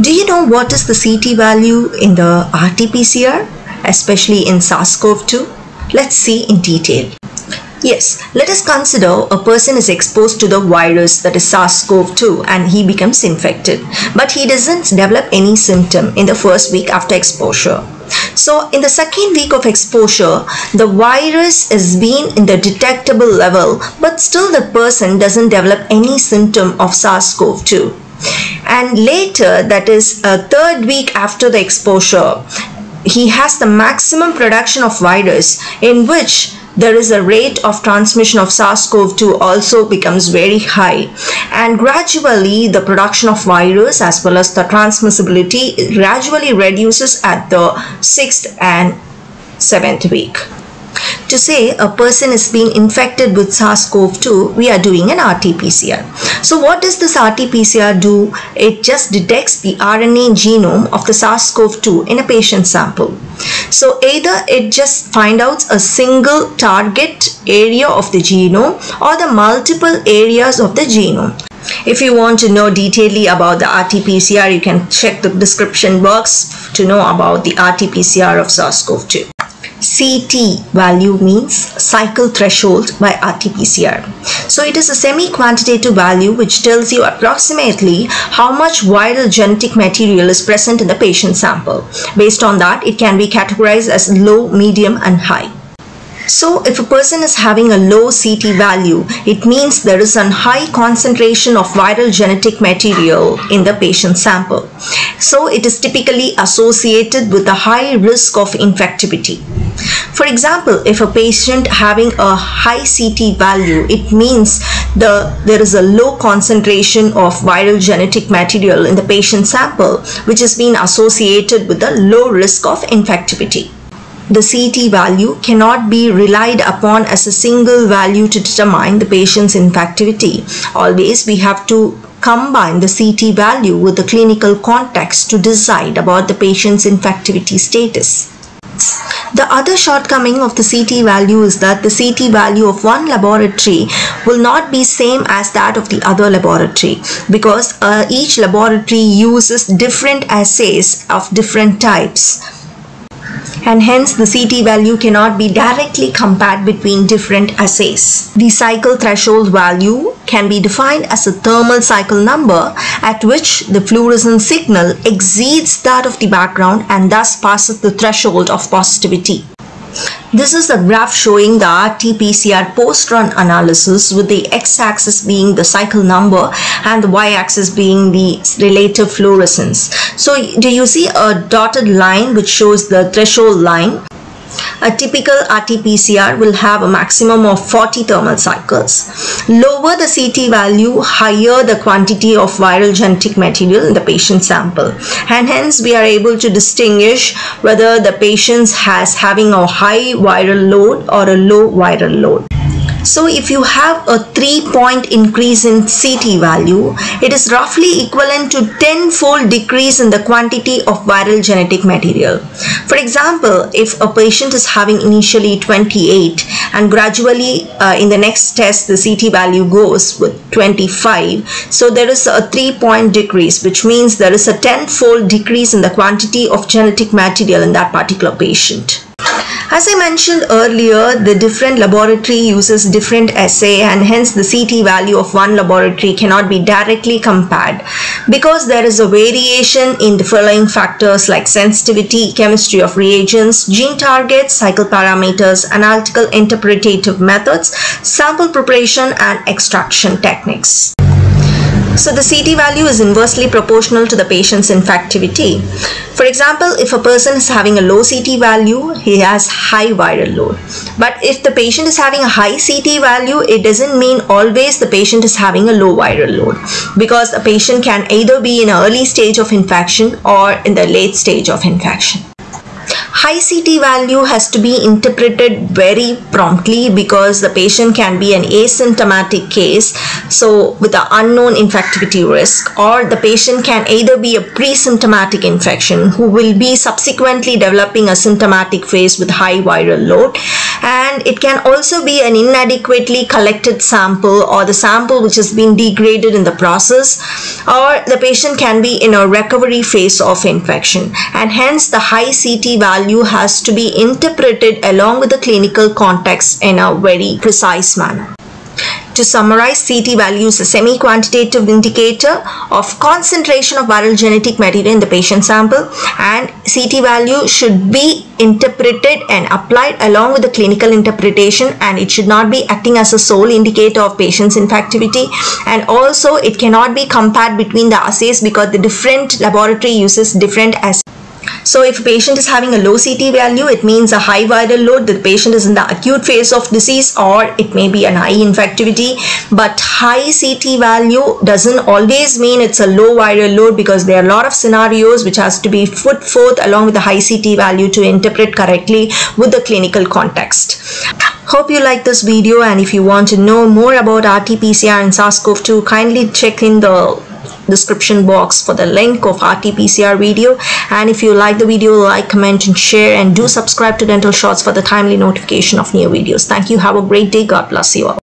Do you know what is the CT value in the RT-PCR, especially in SARS-CoV-2? Let's see in detail. Yes, let us consider a person is exposed to the virus that is SARS-CoV-2 and he becomes infected. But he doesn't develop any symptom in the first week after exposure. So in the second week of exposure, the virus is being in the detectable level, but still the person doesn't develop any symptom of SARS-CoV-2. And later, that is a third week after the exposure, he has the maximum production of virus in which there is a rate of transmission of SARS-CoV-2 also becomes very high and gradually the production of virus as well as the transmissibility gradually reduces at the sixth and seventh week. To say a person is being infected with SARS-CoV-2, we are doing an RT-PCR. So what does this RT-PCR do? It just detects the RNA genome of the SARS-CoV-2 in a patient sample. So either it just find out a single target area of the genome or the multiple areas of the genome. If you want to know detailedly about the RT-PCR, you can check the description box to know about the RT-PCR of SARS-CoV-2. CT value means cycle threshold by RT-PCR. So it is a semi-quantitative value which tells you approximately how much viral genetic material is present in the patient sample. Based on that, it can be categorized as low, medium and high. So if a person is having a low CT value, it means there is a high concentration of viral genetic material in the patient sample. So it is typically associated with a high risk of infectivity. For example, if a patient having a high CT value, it means the there is a low concentration of viral genetic material in the patient sample, which has been associated with a low risk of infectivity the CT value cannot be relied upon as a single value to determine the patient's infectivity. Always we have to combine the CT value with the clinical context to decide about the patient's infectivity status. The other shortcoming of the CT value is that the CT value of one laboratory will not be same as that of the other laboratory because uh, each laboratory uses different assays of different types and hence the CT value cannot be directly compared between different assays. The cycle threshold value can be defined as a thermal cycle number at which the fluorescent signal exceeds that of the background and thus passes the threshold of positivity. This is a graph showing the RT-PCR post-run analysis with the x-axis being the cycle number and the y-axis being the relative fluorescence. So do you see a dotted line which shows the threshold line? A typical RT-PCR will have a maximum of 40 thermal cycles. Lower the CT value, higher the quantity of viral genetic material in the patient sample. And hence we are able to distinguish whether the patient has having a high viral load or a low viral load. So if you have a 3 point increase in CT value, it is roughly equivalent to 10 fold decrease in the quantity of viral genetic material. For example, if a patient is having initially 28 and gradually uh, in the next test the CT value goes with 25, so there is a 3 point decrease which means there is a 10 fold decrease in the quantity of genetic material in that particular patient. As I mentioned earlier, the different laboratory uses different assay and hence the CT value of one laboratory cannot be directly compared because there is a variation in the following factors like sensitivity, chemistry of reagents, gene targets, cycle parameters, analytical interpretative methods, sample preparation and extraction techniques. So the CT value is inversely proportional to the patient's infectivity. For example, if a person is having a low CT value, he has high viral load. But if the patient is having a high CT value, it doesn't mean always the patient is having a low viral load because the patient can either be in an early stage of infection or in the late stage of infection high CT value has to be interpreted very promptly because the patient can be an asymptomatic case so with an unknown infectivity risk or the patient can either be a pre-symptomatic infection who will be subsequently developing a symptomatic phase with high viral load and it can also be an inadequately collected sample or the sample which has been degraded in the process or the patient can be in a recovery phase of infection and hence the high CT value has to be interpreted along with the clinical context in a very precise manner. To summarize, CT value is a semi-quantitative indicator of concentration of viral genetic material in the patient sample and CT value should be interpreted and applied along with the clinical interpretation and it should not be acting as a sole indicator of patient's infectivity and also it cannot be compared between the assays because the different laboratory uses different assays. So if a patient is having a low CT value, it means a high viral load. The patient is in the acute phase of disease or it may be an high infectivity. But high CT value doesn't always mean it's a low viral load because there are a lot of scenarios which has to be put forth along with the high CT value to interpret correctly with the clinical context. Hope you like this video and if you want to know more about RT-PCR and SARS-CoV-2, kindly check in the description box for the link of RT-PCR video. And if you like the video like comment and share and do subscribe to dental shots for the timely notification of new videos. Thank you. Have a great day. God bless you all